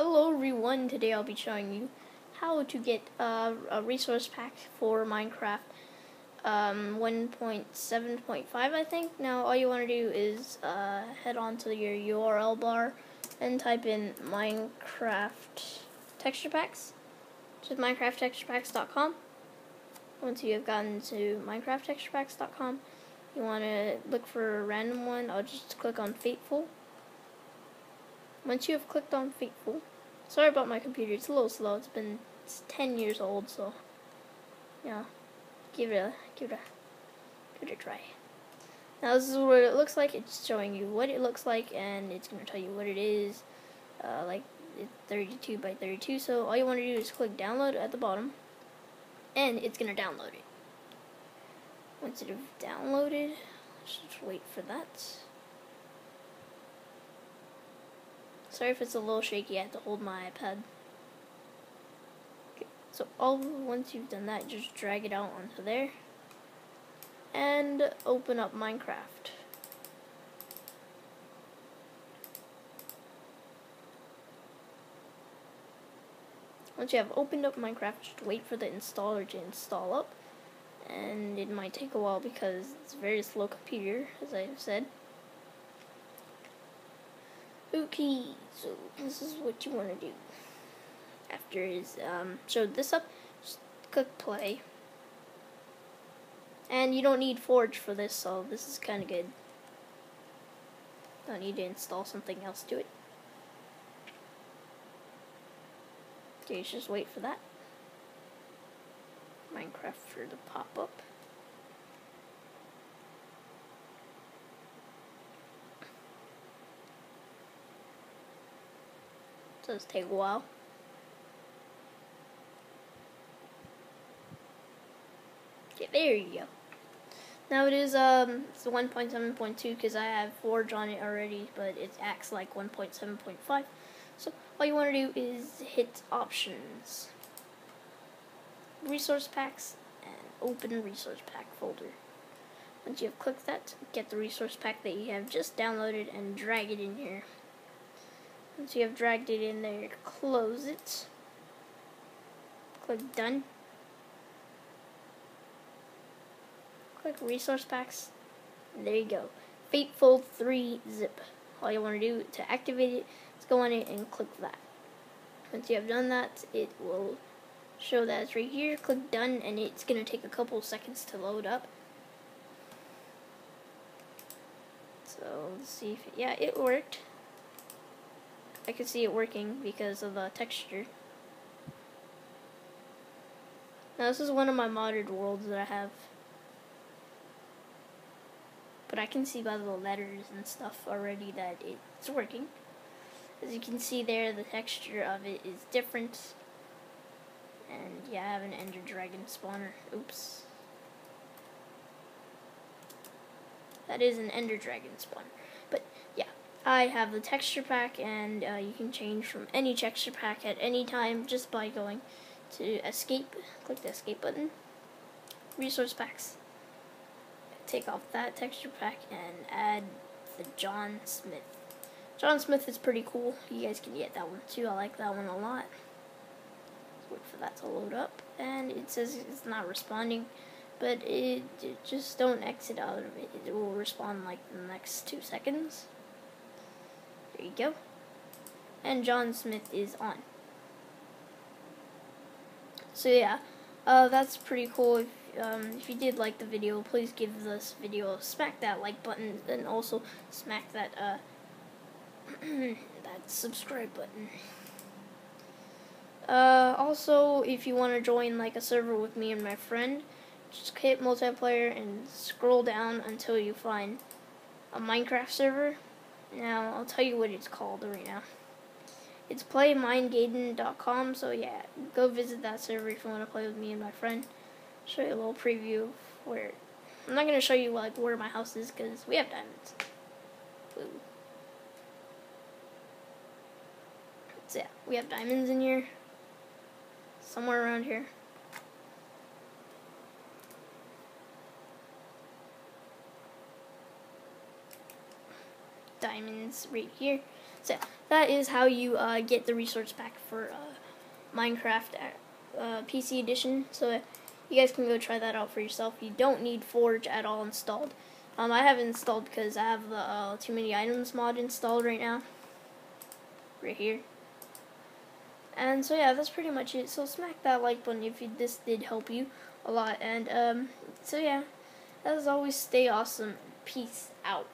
Hello everyone, today I'll be showing you how to get uh, a resource pack for Minecraft um, 1.7.5 I think. Now all you want to do is uh, head on to your URL bar and type in Minecraft texture packs, which is minecrafttexturepacks.com. Once you have gotten to minecrafttexturepacks.com, you want to look for a random one. I'll just click on Faithful once you have clicked on Faithful, sorry about my computer, it's a little slow, it's been it's 10 years old, so, yeah, give it a, give it a, give it a try. Now this is what it looks like, it's showing you what it looks like, and it's going to tell you what it is, uh, like, it's 32 by 32, so all you want to do is click download at the bottom, and it's going to download it. Once it has downloaded, just wait for that. Sorry if it's a little shaky, I have to hold my iPad. Okay, so all once you've done that, just drag it out onto there. And open up Minecraft. Once you have opened up Minecraft, just wait for the installer to install up. And it might take a while because it's a very slow computer, as I've said. Okay, so this is what you want to do. After is um, showed this up, just click play. And you don't need Forge for this, so this is kind of good. Don't need to install something else to it. Okay, just wait for that. Minecraft for the pop-up. Does take a while. Okay, there you go. Now it is um it's 1.7.2 because I have Forge on it already, but it acts like 1.7.5. So all you want to do is hit Options, Resource Packs, and Open Resource Pack folder. Once you have clicked that, get the resource pack that you have just downloaded and drag it in here. Once you have dragged it in there, close it. Click Done. Click Resource Packs. there you go. Faithful 3 zip. All you want to do to activate it is go on it and click that. Once you have done that, it will show that it's right here. Click Done, and it's going to take a couple seconds to load up. So, let's see if, it, yeah, it worked. I can see it working because of the texture. Now this is one of my modded worlds that I have. But I can see by the letters and stuff already that it's working. As you can see there, the texture of it is different. And yeah, I have an ender dragon spawner. Oops. That is an ender dragon spawner. I have the texture pack and uh, you can change from any texture pack at any time just by going to escape, click the escape button, resource packs, take off that texture pack and add the John Smith. John Smith is pretty cool. You guys can get that one too. I like that one a lot. Wait for that to load up. And it says it's not responding, but it, it just don't exit out of it. It will respond like the next two seconds. There you go. And John Smith is on. So yeah, uh, that's pretty cool. If, um, if you did like the video, please give this video a smack that like button, and also smack that uh, that subscribe button. Uh, also, if you want to join like a server with me and my friend, just hit multiplayer and scroll down until you find a Minecraft server. Now, I'll tell you what it's called right now. It's playminegaiden.com, so yeah, go visit that server if you want to play with me and my friend. Show you a little preview of where. I'm not going to show you like where my house is because we have diamonds. So yeah, we have diamonds in here. Somewhere around here. Diamonds right here. So that is how you uh, get the resource pack for uh, Minecraft uh, PC edition. So you guys can go try that out for yourself. You don't need Forge at all installed. Um, I have installed because I have the uh, Too Many Items mod installed right now. Right here. And so yeah, that's pretty much it. So smack that like button if you, this did help you a lot. And um, so yeah, as always, stay awesome. Peace out.